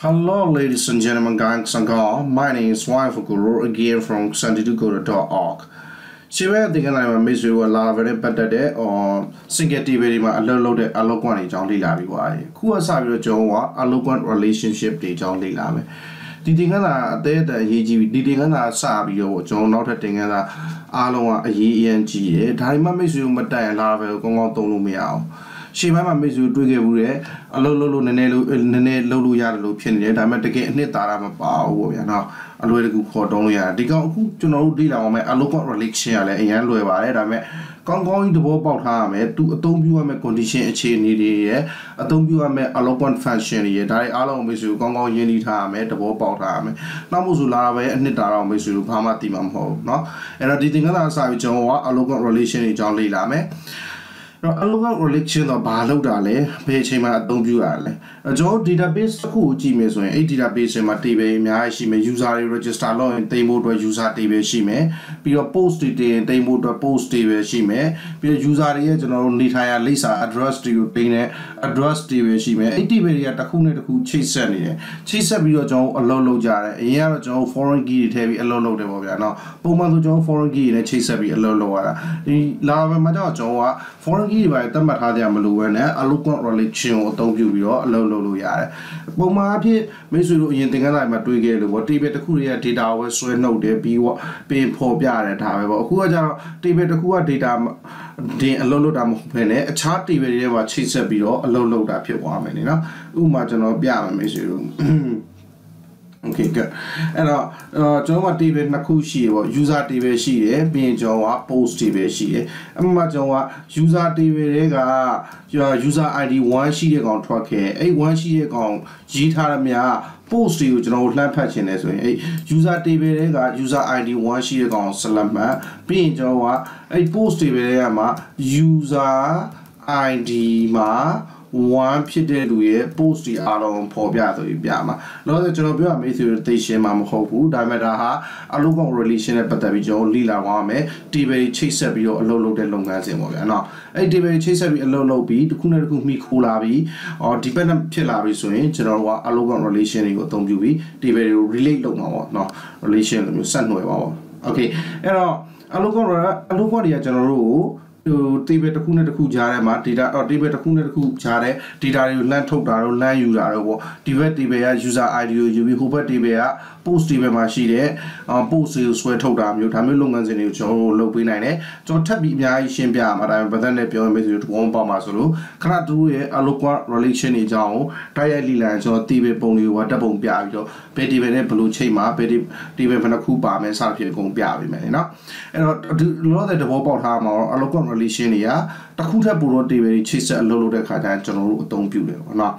Hello, ladies and gentlemen, guys and girls. My name is Wife Guru again from santiduguru.org. ရှိပဲဒီကနေ့မှာမိတ်ဆွေကလာဗရပတ်တက်တဲ့ on single TV တွေမှာအလုပ်လုပ်တဲ့အလုပ်ကွန်တွေအကြောင်းလေ့လာပြီးသွားပြီ။ခုကစပြီးတော့ကျွန်တော်ကအလုပ်ကွန် relationship တွေအကြောင်းလေ့လာမယ်။ဒီတင်ကန်းသာအသေးအတန်အရေးကြီးပြီဒီတင်ကန်းသာစပြီးတော့ကျွန်တော်နောက်ထပ်တင်ကန်းသာအားလုံးကအရေးအရင်ကြီးတယ်။ဒါမှမိတ်ဆွေကမတက်ရင်လာပဲကောင်းကောင်းသုံးလို့မရအောင်။ ရှေ့ပိုင်းမှာမိတ်ဆွေတွေ့ခဲ့ဘူးတယ်အလုပ်လုပ်လို့နည်းနည်းလို့နည်းနည်းလုပ်လို့ရတယ်လို့ဖြစ်နေတယ်ဒါပေမဲ့တကယ်အနှစ်သာရမပါဘူးပေါ့ဗျာနော်အလွယ်တကူခေါ်တုံးလို့ရတယ်ဒီကောင်အခုကျွန်တော်တို့လေ့လာအောင်မယ်အလုပ်က relation ကလည်းအရင်လွယ်ပါတယ်ဒါပေမဲ့ကောင်းကောင်းကြီးသဘောပေါက်ထားရမယ်သူအသုံးပြုရမယ့် condition အခြေအနေတွေရဲ့အသုံးပြုရမယ့် eloquent function တွေရဲ့ဒါတွေအားလုံးမိတ်ဆွေကောင်းကောင်းရင်းနှီးထားရမယ်သဘောပေါက်ထားရမယ်နောက်မို့ဆိုလာပဲအနှစ်တာတော့မိတ်ဆွေဘာမှသိမှာမဟုတ်ဘူးเนาะအဲ့တော့ဒီသင်္ကန်းစာအစာပြီးကျွန်တော်က eloquent relation တွေအကြောင်းလေ့လာမယ် တော့ allocat relation တော့ဘာလုပ်တာလဲဘယ်အချိန်မှာအသုံးပြုရလဲကျွန်တော် database တစ်ခုကိုကြည့်မယ်ဆိုရင်အဲ့ database မှာ table အများကြီးရှိမယ် user တွေ register လုပ်ရင်တင်ဖို့အတွက် user table ရှိမယ်ပြီးတော့ post တွေတင်တင်ဖို့အတွက် post table ရှိမယ်ပြီးတော့ user တွေရဲ့ကျွန်တော်တို့နေထိုင်ရာလိပ်စာ address တွေကိုတင်တဲ့ address table ရှိမယ်အဲ့ table တွေကတစ်ခုနဲ့တစ်ခုချိတ်ဆက်နေတယ်ချိတ်ဆက်ပြီးတော့ကျွန်တော်အလုပ်လုပ်ကြတယ်အရင်ကတော့ကျွန်တော် foreign key တွေထည့်ပြီးအလုပ်လုပ်တယ်ပေါ့ဗျာနော်ပုံမှန်ဆိုကျွန်တော် foreign key တွေနဲ့ချိတ်ဆက်ပြီးအလုပ်လုပ်ရတာဒီလာပဲမှာတော့ကျွန်တော်က foreign key တွေပါတတ်မှတ်ထားကြမလို့ပဲနဲ့ allocat relation ကိုအသုံးပြုပြီးတော့အလုပ်လုပ်လို့ရတယ်။ပုံမှန်အဖြစ်မိတ်ဆွေတို့အရင်သင်ခန်းစာမှာတွေ့ခဲ့လို့ပေါ့ table တစ်ခုရဲ့ data ကိုပဲဆွဲနှုတ်တယ်ပြီးတော့ပြင်ဖော်ပြရတယ်ဒါပဲပေါ့အခုကကျတော့ table တစ်ခုက data တင်အလုပ်လုပ်တာမဟုတ်ဘဲနဲ့အခြား table တွေမှာချိတ်ဆက်ပြီးတော့အလုပ်လုပ်တာဖြစ်သွားမယ်နော်။ဥပမာကျွန်တော်ပြမယ်မိတ်ဆွေတို့ okay good အဲ့တော့ကျွန်တော်က table နှစ်ခုရှိရပေါ့ user table ရှိတယ်ပြီးရင်ကျွန်တော်က post table ရှိတယ်အမှကျွန်တော်က user table တွေက user id 1ရှိတဲ့ကောင်ထွက်ခဲ့အဲ့1ရှိတဲ့ကောင်ရေးထားရမြာ post တွေကိုကျွန်တော်တို့လှမ်းဖတ်ချင်တယ်ဆိုရင်အဲ့ user table တွေက user id 1ရှိတဲ့ကောင် select မှပြီးရင်ကျွန်တော်ကအဲ့ post table တွေကမှာ user id မှာ 1ဖြစ်တဲ့လူရဲ့ post တွေအားလုံးပေါ်ပြဆိုပြီးပြမှာလောဆယ်ကျွန်တော်ပြောရမေးဆိုသိရှင်းမှာမဟုတ်ဘူးဒါပေမဲ့ဒါဟာအလုပ်ကောင် relation နဲ့ပတ်သက်ပြီးကျွန်တော်လိလာသွားမယ် table ချိတ်ဆက်ပြီးတော့အလုပ်လုပ်တဲ့လုပ်ငန်းစဉ်ပေါ့ဗျာနော်အဲ့ table ချိတ်ဆက်ပြီးအလုပ်လုပ်ပြီးတစ်ခုနဲ့တစ်ခုမှီခိုးလာပြီးအော် dependent ဖြစ်လာပြီးဆိုရင်ကျွန်တော်တို့ကအလုပ်ကောင် relation တွေကိုအသုံးပြုပြီး table တွေကို relate လုပ်မှာပေါ့နော် relation လိုမျိုးဆက်နွယ်ပါပေါ့ okay အဲ့တော့အလုပ်ကောင်အလုပ်ကောင်တွေကကျွန်တော်တို့ကို ဟို table တစ်ခုနဲ့တစ်ခုကြားထဲမှာ data အော် table တစ်ခုနဲ့တစ်ခုကြားထဲ data တွေကိုလမ်းထုတ်တာတော့လမ်းယူတာတော့ပေါ့ဒီဘက် table က user id ကိုယူပြီးဟိုဘက် table က post table မှာရှိတဲ့ post တွေကိုဆွဲထုတ်တာမျိုးဒါမျိုးလုပ်ငန်းစဉ်တွေကိုကျွန်တော်တို့လုပ်ပေးနိုင်တယ်ကျွန်တော်ထပ်ပြီးအများကြီးရှင်းပြရမှာဒါပေမဲ့ဗသက်နဲ့ပြောရမယ့်ဆိုတော့ဘောပေါက်မှာဆိုလို့ခဏတူရဲ့ alloquent relation တွေအကြောင်းကိုတိုက်ရိုက်လိလန်ကျွန်တော် table ပုံတွေကိုတက်ပုံပြပြီးတော့ဘယ် table နဲ့ဘယ်လိုချိန်မှာဘယ် table ဘယ်နှခုပါမယ်စသဖြင့်အကုန်ပြပေးမယ်နော်အဲ့တော့လောတဲ့သဘောပေါက်ထားမှာတော့ alloquent relation တွေကတစ်ခုထက်ပိုတော့ table တွေချိတ်ဆက်အလုပ်လုပ်တဲ့ခါကျရင်ကျွန်တော်တို့အသုံးပြုတယ်ပေါ့နော်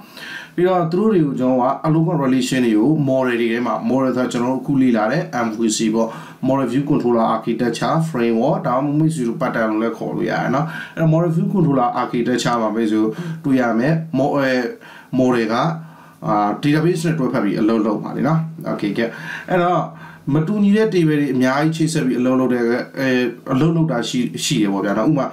ပြီးတော့သူတို့တွေကိုကျွန်တော်ကအလုပ်က relation တွေကို model တွေထဲမှာ model ဆိုကျွန်တော်တို့အခုလေ့လာတဲ့ MVC ပေါ့ model view controller architecture framework ဒါမှမဟုတ် zero pattern လို့လည်းခေါ်လို့ရတယ်နော်အဲ့တော့ model view controller architecture မှာပဲဆိုတွေ့ရမယ် model ကအာ database နဲ့တွဲဖက်ပြီးအလုပ်လုပ်ပါလေနော် okay ကဲအဲ့တော့မတူညီတဲ့ table တွေအများကြီးချိတ်ဆက်ပြီးအလုပ်လုပ်တဲ့အဲအလုပ်လုပ်တာရှိရှိရပေါ့ဗျာနော်ဥမာ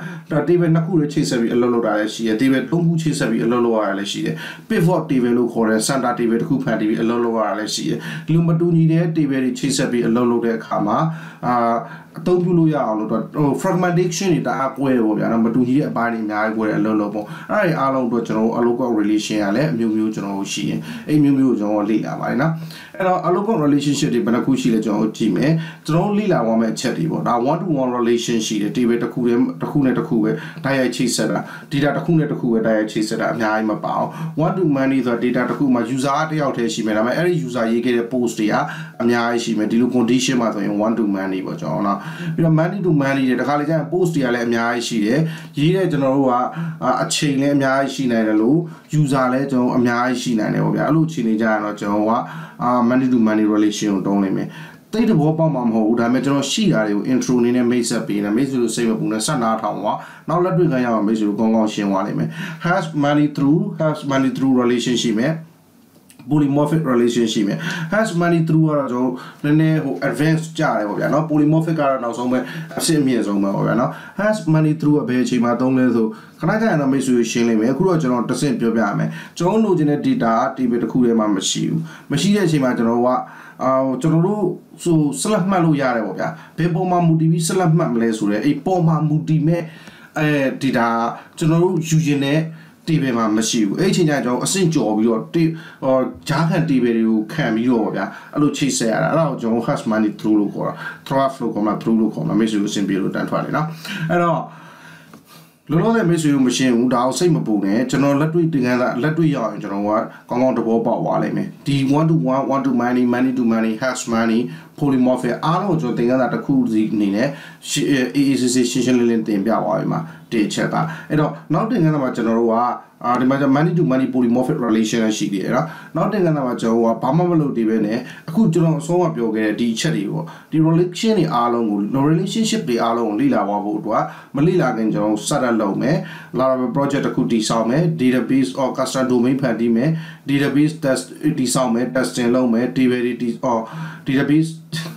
table နှစ်ခုတွေချိတ်ဆက်ပြီးအလုပ်လုပ်တာလည်းရှိတယ် table သုံးခုချိတ်ဆက်ပြီးအလုပ်လုပ်ရတာလည်းရှိတယ် pivot table လို့ခေါ်တဲ့ center table တစ်ခုဖန်တီးပြီးအလုပ်လုပ်ရတာလည်းရှိတယ်ဒီလိုမတူညီတဲ့ table တွေချိတ်ဆက်ပြီးအလုပ်လုပ်တဲ့အခါမှာအာအသုံးပြုလို့ရအောင်လို့တော့ဟို fragmentation တွေတအားကွဲတယ်ပေါ့ဗျာနော်မတူညီတဲ့အပိုင်းတွေအများကြီးကွဲတယ်အလုပ်လုပ်ပေါ့အဲ့ဒီအားလုံးအတွက်ကျွန်တော်တို့အလုပ်ကောက် relation ကလည်းအမျိုးမျိုးကျွန်တော်တို့ရှိရင်အဲ့မျိုးမျိုးကိုကျွန်တော်လေ့လာပါတယ်နော်အဲ့တော့အလုပ်ကောက် relationship တွေဘယ်နှခုရှိလဲကျွန်တော်တို့ကြည့်မယ်ကျွန်တော်တို့လေ့လာသွားမယ့်အချက်တွေပေါ့ဒါ one to one relation ရှိတယ် table တစ်ခုတည်းတစ်ခုနဲ့တစ်ခုပဲတိုက်ရိုက်ချိတ်ဆက်တာ data တစ်ခုနဲ့တစ်ခုပဲတိုက်ရိုက်ချိတ်ဆက်တာအများကြီးမပါအောင် one to many ဆိုတာ data တစ်ခုမှာ user တစ်ယောက်တည်းရှိမယ်ဒါပေမဲ့အဲ့ဒီ user ရေးခဲ့တဲ့ post တွေကအများကြီးရှိမယ်ဒီလို condition မှာဆိုရင် one to many ပေါ့ကျွန်တော်နော်ပြီးတော့ money to money တွေတခါလေကျရင် post တွေကလည်းအများကြီးရှိတယ်ရေးတဲ့ကျွန်တော်တို့ကအချိန်လည်းအများကြီးရှိနိုင်တယ်လို့ user လည်းကျွန်တော်အများကြီးရှိနိုင်တယ်ပေါ့ဗျာအဲ့လိုချိန်နေကြရင်တော့ကျွန်တော်ကအာ money to money relation ကိုတုံးနေမယ် တိတ်တဘောပေါက်မှာမဟုတ်ဘူးဒါပေမဲ့ကျွန်တော်ရှိတာတွေကို intro အနေနဲ့မိတ်ဆက်ပေးနေမိတ်ဆွေတို့စိတ်မပူနဲ့ဆက်နာထောင်ပါနောက်လက်တွေ့ခံရအောင်မိတ်ဆွေတို့ကောင်းကောင်းရှင်းသွားလိမ့်မယ် has money through has money through relation ရှိမယ် polymorphic relation ရှိမယ် hash money through ကတော့ကျွန်တော်နည်းနည်းဟို advance ကြရတယ်ပေါ့ဗျာเนาะ polymorphic ကတော့နောက်ဆုံးပဲအဖြစ်အမြင့်ဆုံးပဲပေါ့ဗျာเนาะ hash money through ကဘယ်အချိန်မှာသုံးလဲဆိုခဏခဏတော့မိတ်ဆွေရှင်းလိမ့်မယ်အခုတော့ကျွန်တော်တဆင့်ပြောပြရမယ်ကျွန်တော်လိုချင်တဲ့ data table တစ်ခုထဲမှာမရှိဘူးမရှိတဲ့အချိန်မှာကျွန်တော်ကအာကျွန်တော်တို့ဆိုဆက်လက်မှတ်လို့ရတယ်ပေါ့ဗျာဘယ်ပုံမှာမူတည်ပြီးဆက်လက်မှတ်မလဲဆိုတော့အဲ့ပုံမှာမူတည်မဲ့အဲဒီဒါကျွန်တော်တို့ယူရင် တဲ့ table မှာမရှိဘူးအဲ့အချိန်ကျကျွန်တော်အဆင့်ကျော်ပြီးတော့ဟောဂျားခံ table တွေကိုခံပြီးတော့ဗျာအဲ့လိုချိတ်ဆက်ရတာအဲ့ဒါကိုကျွန်တော် hash money through လို့ခေါ်တာ through flow ခေါ်မှာ through လို့ခေါ်မှာမိတ်ဆွေကိုအဆင်ပြေလို့တန်းထွက်တယ်နော်အဲ့တော့လောလောဆယ်မိတ်ဆွေကိုမရှင်းဘူးဒါအောင်စိတ်မပူနဲ့ကျွန်တော်လက်တွေ့တင်ခန်းလာလက်တွေ့ရောက်ရင်ကျွန်တော်ကကောင်းကောင်းသဘောပေါက်သွားလိမ့်မယ်ဒီ1 to 1 1 to money money to money hash money polymorphic အားလုံးကျွန်တော်တင်ခန်းလာတစ်ခုစီအနေနဲ့ AACC ရှင်းရှင်းလင်းလင်းတင်ပြသွားပြီမှာတစ်ချက်ကအဲ့တော့နောက်တင်ခန်းလာမှာကျွန်တော်တို့ကအာဒီမှာကျ money to money polymorphic relation ရှိသေးတယ်နော်နောက်တင်ကနာမှာကျွန်တော်ကဘာမှမလုပ်သေးပဲနဲ့အခုကျွန်တော်အဆုံးကပြောခဲ့တဲ့ဒီအချက်တွေပေါ့ဒီ relation တွေအားလုံးကို relationship တွေအားလုံးကိုလေ့လာသွားဖို့အတွက်မလေ့လာခင်ကျွန်တော် set up လုပ်မယ် Laravel project တစ်ခုတည်ဆောက်မယ် database or custom domain ဖန်တီးမယ် database test တည်ဆောက်မယ် testing လုပ်မယ် database or database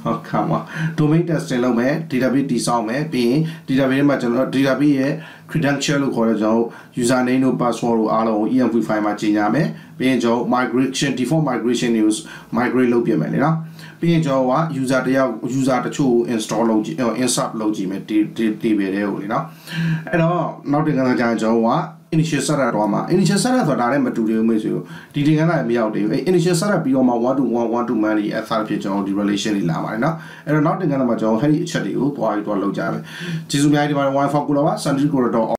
ဟုတ်ကဲ့ပါ domain testing လုပ်မယ် database တည်ဆောက်မယ်ပြီးရင် database မှာကျွန်တော် database ရဲ့ credential လို့ခေါ်တဲ့ကျွန်တော် username တို့ password တို့အားလုံးကို env file မှာကြီးညာမယ်ပြီးရင်ကျွန်တော် migration default migration news migrate လုပ်ပြမယ်လေနော်ပြီးရင်ကျွန်တော်က user တယောက် user တချို့ install လုပ်ကြည့် insert လုပ်ကြည့်မယ်ဒီဒီ table တွေကိုလေနော်အဲ့တော့နောက်တင်ကန်းကြရင်ကျွန်တော်က initial setup တော့မှာ initial setup ဆိုတာလည်းမတူသေးဘူးမိတ်ဆွေတို့ဒီတင်ကန်းလည်းမရောက်သေးဘူးအဲ initial setup ပြီးတော့မှ1 to 1 1 to money အစားဖြစ်ကျွန်တော်ဒီ relation တွေလာပါတယ်เนาะအဲ့တော့နောက်တင်ကန်းမှာကျွန်တော်ဟဲ့ဒီအချက်တွေကိုတွားပြီးတွားလောက်ကြမယ်ကျေးဇူးများဒီမှာ wifi ကိုလာပါ sandri corridor